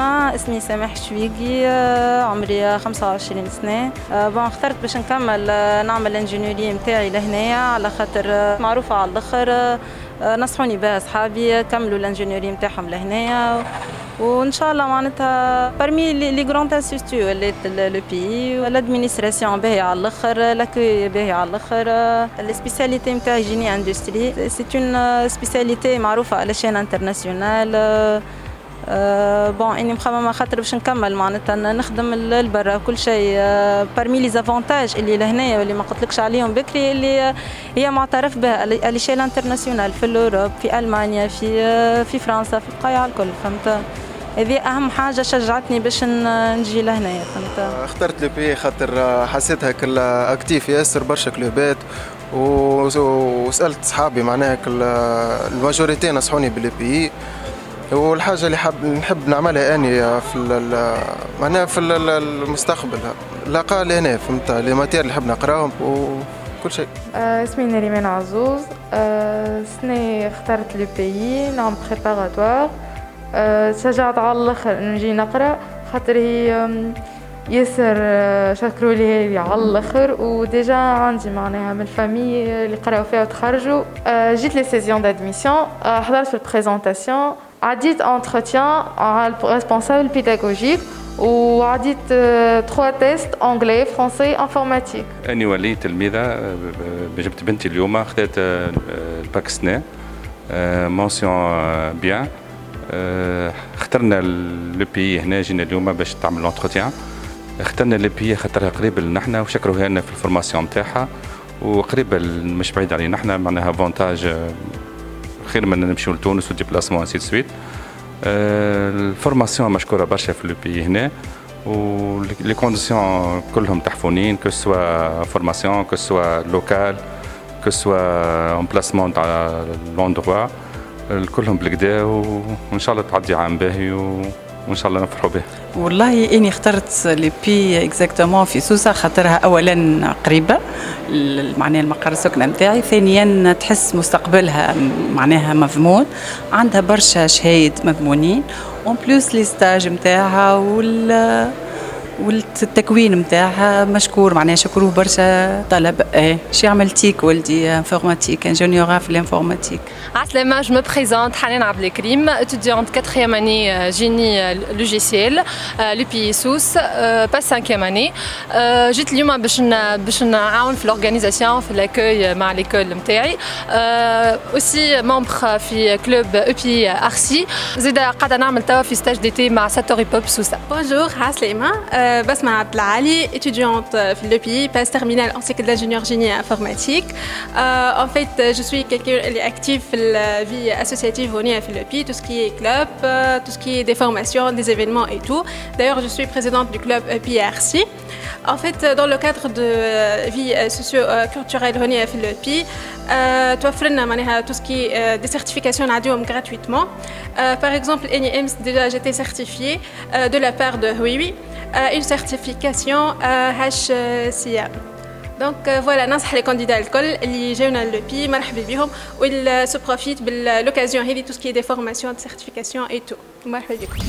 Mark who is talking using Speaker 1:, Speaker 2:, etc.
Speaker 1: اسمي سماح شويقي عمري 25 سنة. bon اخترت باش نكمل نعمل ال ingénierie نتاعي لهنايا على خاطر معروفة على الأخر نصحوني بها اصحابي كملوا ال ingénierie نتاعهم لهنايا. وإن شاء الله معناتها parmi les grands instituts ولات l'EPI l'administration باهي على الأخر l'accueil باهي على الأخر ال spécialité نتاعي génie industriel c'est une spécialité معروفة على échelle internationale bon إني مخممه خاطر باش نكمل. معناتها نخدم لبرا كل شيء parmi les avantages اللي لهنايا واللي ما قلتلكش عليهم. بكري اللي هي معترف بها à l'échelle internationale في l'Europe في ألمانيا في في فرنسا في القايعه الكل. فهمت؟ هذه أهم حاجة شجعتني باش نجي لهنايا فهمت؟
Speaker 2: اخترت l'EPI خاطر حسيتها كلها active ياسر برشا كلوبات. وسألت صحابي معناها la majorité نصحوني ب l'EPI والحاجة اللي حاب نحب نعملها أني في معناها في المستقبل. لاقا لهنا فهمت les matières اللي نحب نقراهم وكل شيء.
Speaker 3: آه اسمي نريمان عزوز آه سنة اخترت l'EPI نعم préparatoire آه تشجعت على الأخر نجي نقرأ خاطر هي ياسر شكروا لي على الأخر. و déjà عندي معناها من la famille اللي قراو فيها وتخرجوا. جيت les sessions d'admission حضرت في ال présentation عديت entretien responsable pédagogique. وعديت trois tests anglais français informatique
Speaker 4: أني ولية تلميذة جبت بنتي اليوم خذت الباك سنة mention bien اخترنا l'EPI هنا جينا اليوم باش تعمل l'entretien اخترنا l'EPI خاطرها قريبه لنا وشكروا لنا في ال formation نتاعها وقريبه مش بعيد علينا إحنا معناها avantage خير من نمشيو لتونس و déplacement ainsi de suite ال formation مشكورة برشا في l'EPI هنا و les conditions كلهم تحفونين que ce soit formation que ce soit local que ce soit emplacement تاع l'endroit كلهم بالكدا وان شاء الله تعدي عام باهي وإن شاء الله نفرحوا به
Speaker 5: والله إني اخترت l'EPI exactement في سوسة خاطرها اولا قريبة معناها المقر السكنة نتاعي ثانيا تحس مستقبلها معناها مضمون. عندها برشا شهايد مضمونين en plus les stages نتاعها وال والتكوين نتاعها مشكور معناها شكروه برشا طلب. إيه. شي عملتيك ولدي؟ informatique ingéniorat في l'informatique.
Speaker 6: عسلامة je me présente حنان عبد الكريم étudiante 4e année génie logiciel l'EPI Sousse passe 5e année. جيت اليوم باش باش نعاون في ال organisation في l'accueil مع l'école نتاعي aussi membre في club أو بي ارسي زيد قاعدة نعمل توا في stage d'été مع Satoripop سوسه
Speaker 7: bonjour عسلامة Basma Abdelali, étudiante في l'EPI, passe terminale en cycle d'ingénieur génie informatique. Euh, en fait, je suis quelqu'un qui est actif dans la vie associative au l'EPI, tout ce qui est club, tout ce qui est des formations, des événements et tout. D'ailleurs, je suis présidente du club EPI-RC. En fait, dans le cadre de vie socio-culturelle au l'EPI, tout ce qui est des certifications gratuitement. Par exemple, NIMS, déjà j'étais certifiée de la part de Huiwi. une certification HCA دونك فوالا ننصح لي كانديدا الكل اللي جاونا لوبي مرحبا بهم واللي سو بروفيت باللوكازيون هذه تو سكي دي فورماسيون دي سيرتيفيكاسيون اي تو مرحبا بكم